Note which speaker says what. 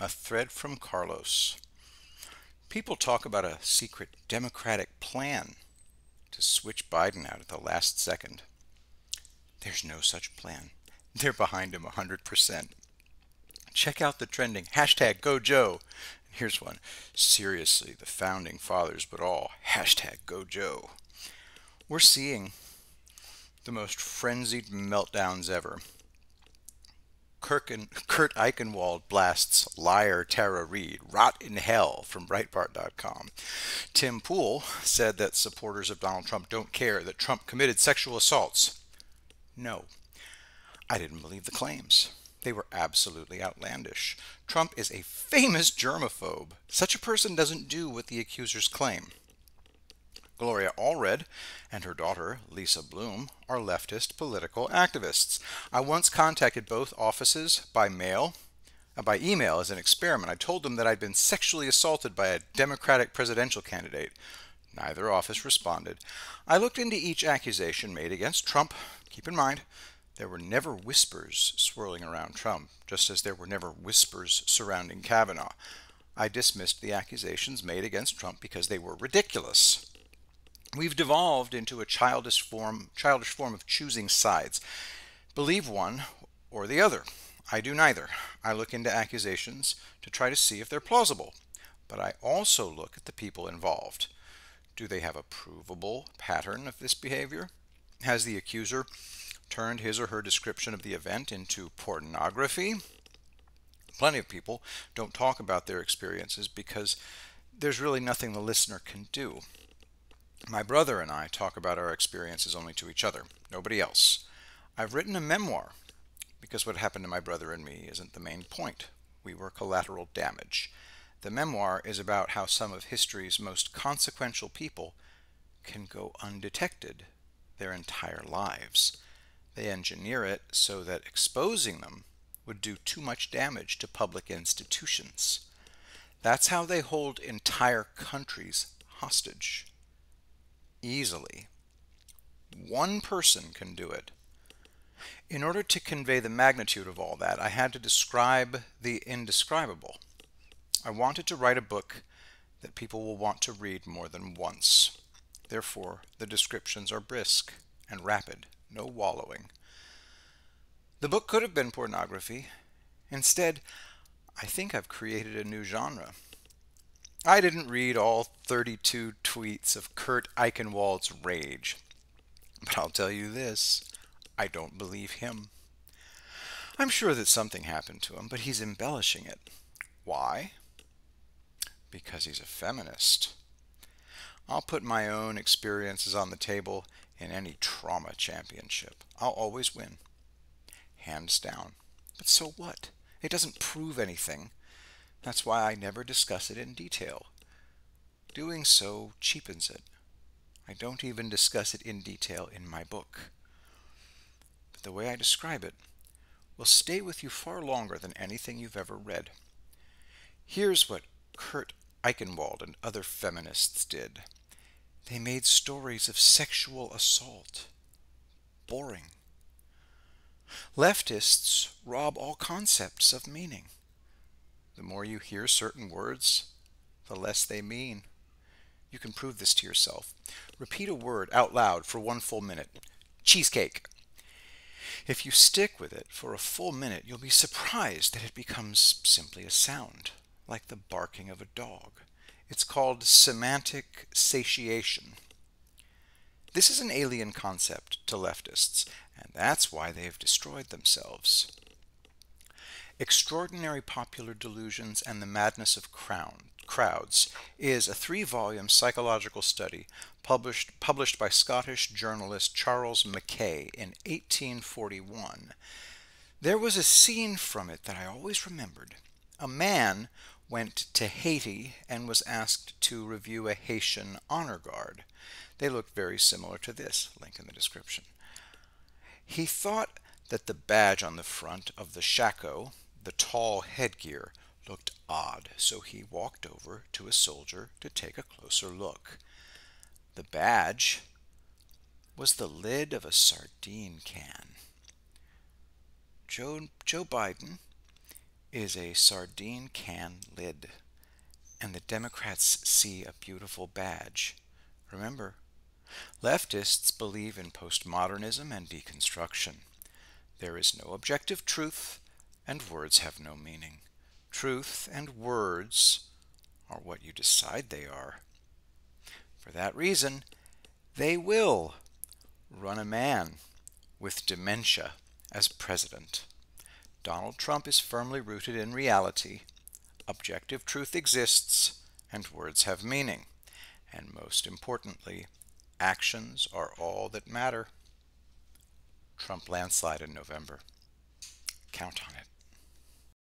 Speaker 1: A thread from Carlos. People talk about a secret Democratic plan to switch Biden out at the last second. There's no such plan. They're behind him 100%. Check out the trending hashtag Go Joe. Here's one. Seriously, the founding fathers, but all hashtag Go Joe. We're seeing the most frenzied meltdowns ever. Kurt Eichenwald blasts liar Tara Reade, rot in hell from Breitbart.com. Tim Pool said that supporters of Donald Trump don't care that Trump committed sexual assaults. No, I didn't believe the claims. They were absolutely outlandish. Trump is a famous germaphobe. Such a person doesn't do what the accusers claim. Gloria Allred and her daughter, Lisa Bloom, are leftist political activists. I once contacted both offices by mail, uh, by email as an experiment. I told them that I'd been sexually assaulted by a Democratic presidential candidate. Neither office responded. I looked into each accusation made against Trump. Keep in mind, there were never whispers swirling around Trump, just as there were never whispers surrounding Kavanaugh. I dismissed the accusations made against Trump because they were ridiculous. We've devolved into a childish form, childish form of choosing sides. Believe one or the other. I do neither. I look into accusations to try to see if they're plausible, but I also look at the people involved. Do they have a provable pattern of this behavior? Has the accuser turned his or her description of the event into pornography? Plenty of people don't talk about their experiences because there's really nothing the listener can do. My brother and I talk about our experiences only to each other, nobody else. I've written a memoir because what happened to my brother and me isn't the main point. We were collateral damage. The memoir is about how some of history's most consequential people can go undetected their entire lives. They engineer it so that exposing them would do too much damage to public institutions. That's how they hold entire countries hostage easily. One person can do it. In order to convey the magnitude of all that, I had to describe the indescribable. I wanted to write a book that people will want to read more than once. Therefore, the descriptions are brisk and rapid, no wallowing. The book could have been pornography. Instead, I think I've created a new genre. I didn't read all 32 tweets of Kurt Eichenwald's rage. But I'll tell you this I don't believe him. I'm sure that something happened to him, but he's embellishing it. Why? Because he's a feminist. I'll put my own experiences on the table in any trauma championship. I'll always win. Hands down. But so what? It doesn't prove anything. That's why I never discuss it in detail. Doing so cheapens it. I don't even discuss it in detail in my book. But the way I describe it will stay with you far longer than anything you've ever read. Here's what Kurt Eichenwald and other feminists did. They made stories of sexual assault boring. Leftists rob all concepts of meaning. The more you hear certain words, the less they mean. You can prove this to yourself. Repeat a word out loud for one full minute. Cheesecake. If you stick with it for a full minute, you'll be surprised that it becomes simply a sound, like the barking of a dog. It's called semantic satiation. This is an alien concept to leftists, and that's why they've destroyed themselves. Extraordinary Popular Delusions and the Madness of Crown, Crowds is a three volume psychological study published, published by Scottish journalist Charles Mackay in 1841. There was a scene from it that I always remembered. A man went to Haiti and was asked to review a Haitian honor guard. They looked very similar to this, link in the description. He thought that the badge on the front of the shako, the tall headgear looked odd, so he walked over to a soldier to take a closer look. The badge was the lid of a sardine can. Joe, Joe Biden is a sardine can lid, and the Democrats see a beautiful badge. Remember, leftists believe in postmodernism and deconstruction. There is no objective truth, and words have no meaning. Truth and words are what you decide they are. For that reason, they will run a man with dementia as president. Donald Trump is firmly rooted in reality. Objective truth exists, and words have meaning. And most importantly, actions are all that matter. Trump landslide in November. Count on it.